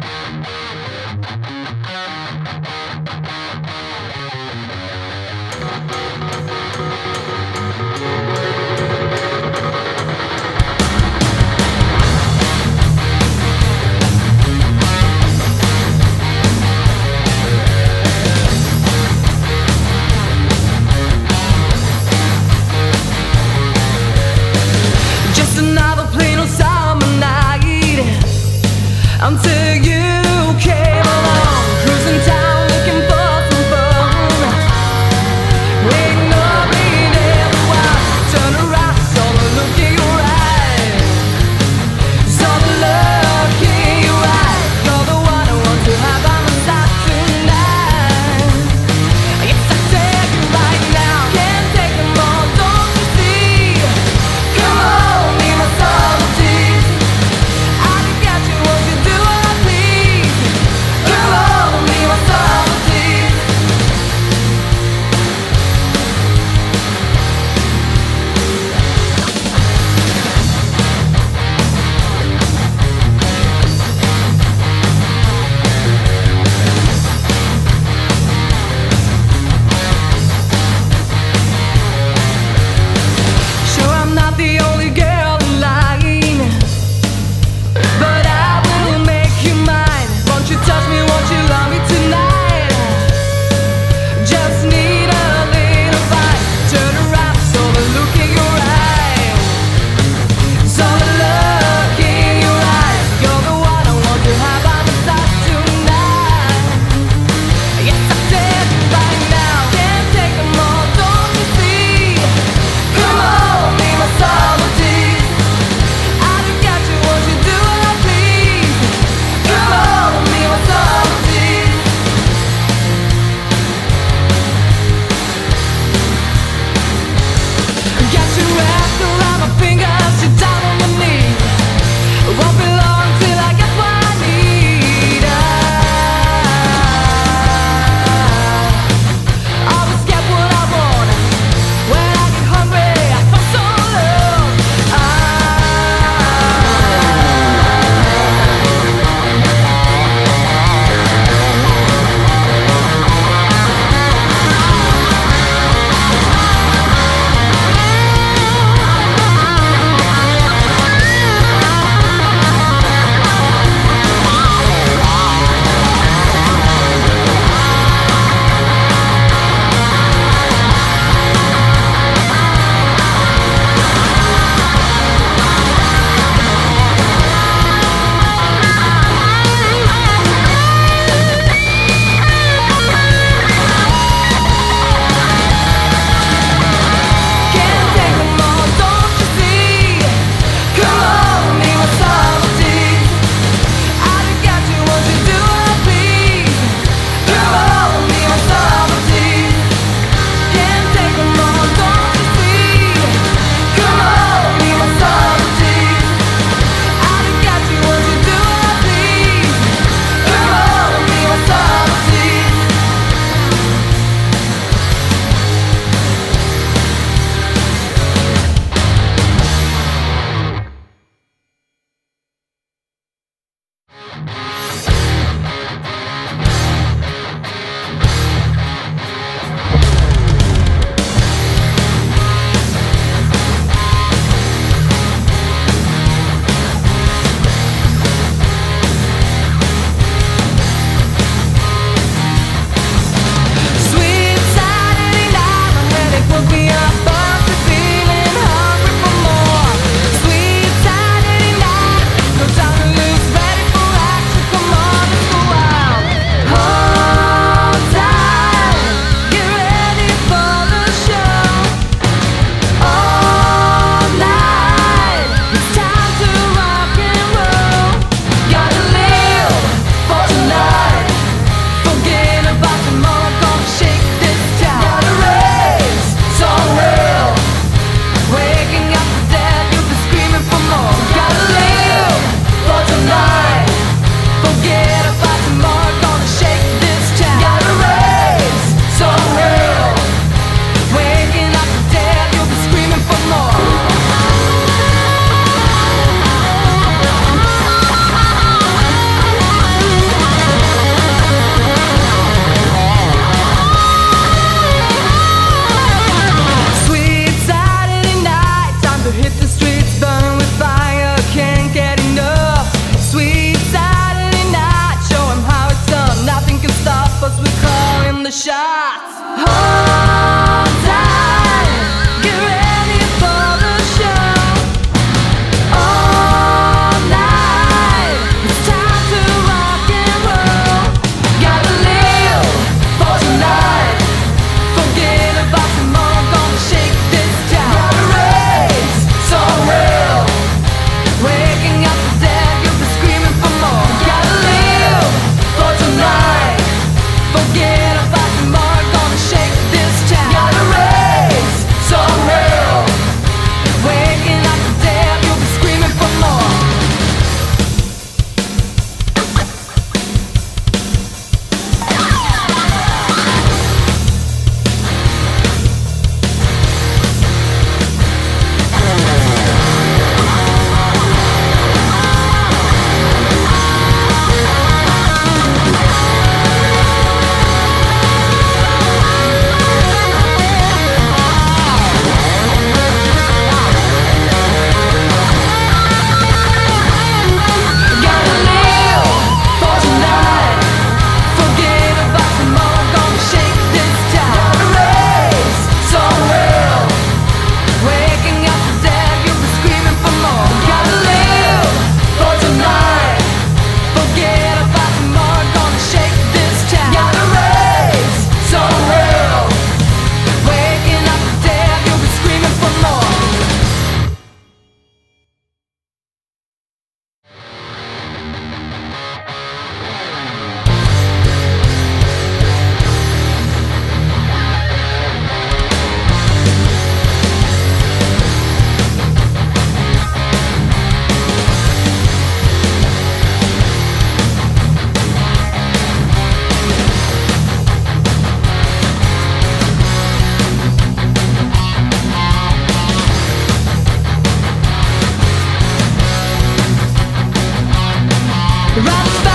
Thank Rock